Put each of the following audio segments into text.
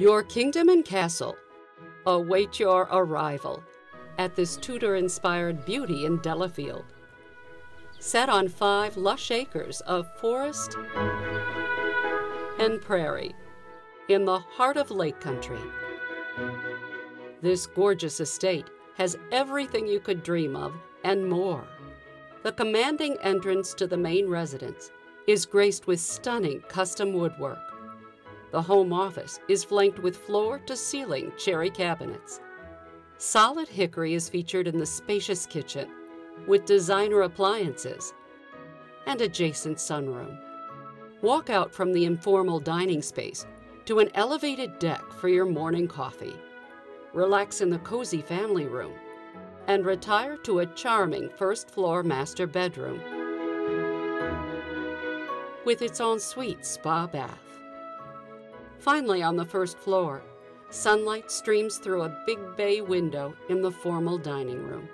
Your kingdom and castle await your arrival at this Tudor inspired beauty in Delafield. Set on five lush acres of forest and prairie in the heart of Lake Country. This gorgeous estate has everything you could dream of and more. The commanding entrance to the main residence is graced with stunning custom woodwork. The home office is flanked with floor to ceiling cherry cabinets. Solid hickory is featured in the spacious kitchen with designer appliances and adjacent sunroom. Walk out from the informal dining space to an elevated deck for your morning coffee. Relax in the cozy family room and retire to a charming first floor master bedroom with its own ensuite spa bath. Finally, on the first floor, sunlight streams through a big bay window in the formal dining room.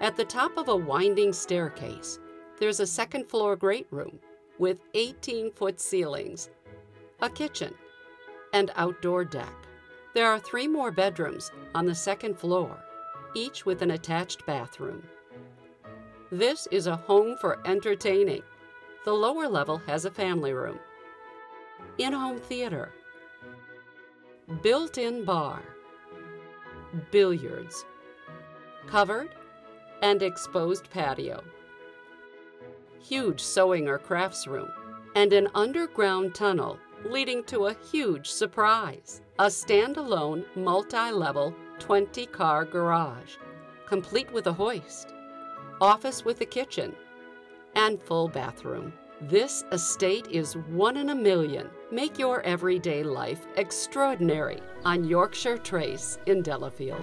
At the top of a winding staircase, there's a second floor great room with 18 foot ceilings, a kitchen, and outdoor deck. There are three more bedrooms on the second floor, each with an attached bathroom. This is a home for entertaining. The lower level has a family room, in home theater, built in bar, billiards, covered and exposed patio, huge sewing or crafts room, and an underground tunnel leading to a huge surprise. A standalone multi level 20 car garage, complete with a hoist, office with a kitchen, and full bathroom. This estate is one in a million. Make your everyday life extraordinary on Yorkshire Trace in Delafield.